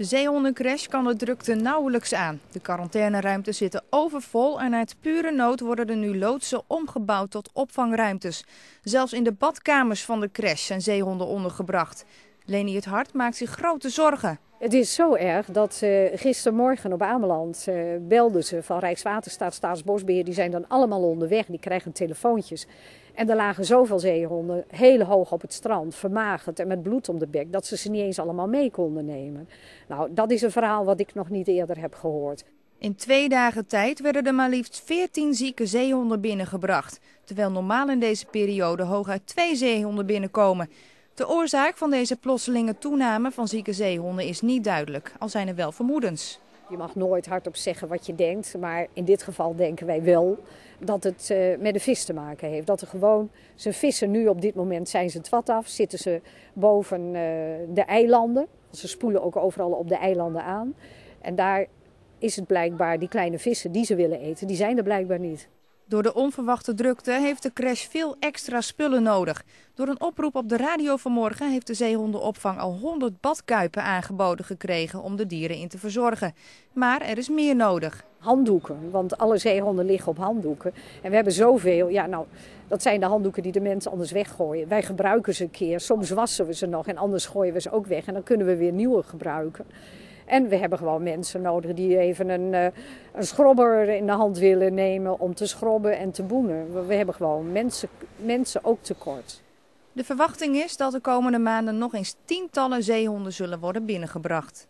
De zeehondencrash kan de drukte nauwelijks aan. De quarantaineruimtes zitten overvol en uit pure nood worden er nu loodsen omgebouwd tot opvangruimtes. Zelfs in de badkamers van de crash zijn zeehonden ondergebracht. Leni het Hart maakt zich grote zorgen. Het is zo erg dat uh, gistermorgen op Ameland uh, belden ze van Rijkswaterstaat, Staatsbosbeheer. Die zijn dan allemaal onderweg, die krijgen telefoontjes. En er lagen zoveel zeehonden heel hoog op het strand, vermagerd en met bloed om de bek, dat ze ze niet eens allemaal mee konden nemen. Nou, dat is een verhaal wat ik nog niet eerder heb gehoord. In twee dagen tijd werden er maar liefst 14 zieke zeehonden binnengebracht, terwijl normaal in deze periode hooguit twee zeehonden binnenkomen. De oorzaak van deze plotselinge toename van zieke zeehonden is niet duidelijk, al zijn er wel vermoedens. Je mag nooit hardop zeggen wat je denkt, maar in dit geval denken wij wel dat het uh, met de vis te maken heeft. Dat er gewoon, ze vissen nu op dit moment, zijn ze het wat af, zitten ze boven uh, de eilanden. Ze spoelen ook overal op de eilanden aan. En daar is het blijkbaar, die kleine vissen die ze willen eten, die zijn er blijkbaar niet. Door de onverwachte drukte heeft de crash veel extra spullen nodig. Door een oproep op de radio vanmorgen heeft de zeehondenopvang al 100 badkuipen aangeboden gekregen om de dieren in te verzorgen. Maar er is meer nodig. Handdoeken, want alle zeehonden liggen op handdoeken. En we hebben zoveel, ja nou, dat zijn de handdoeken die de mensen anders weggooien. Wij gebruiken ze een keer, soms wassen we ze nog en anders gooien we ze ook weg. En dan kunnen we weer nieuwe gebruiken. En we hebben gewoon mensen nodig die even een, uh, een schrobber in de hand willen nemen om te schrobben en te boenen. We hebben gewoon mensen, mensen ook tekort. De verwachting is dat de komende maanden nog eens tientallen zeehonden zullen worden binnengebracht.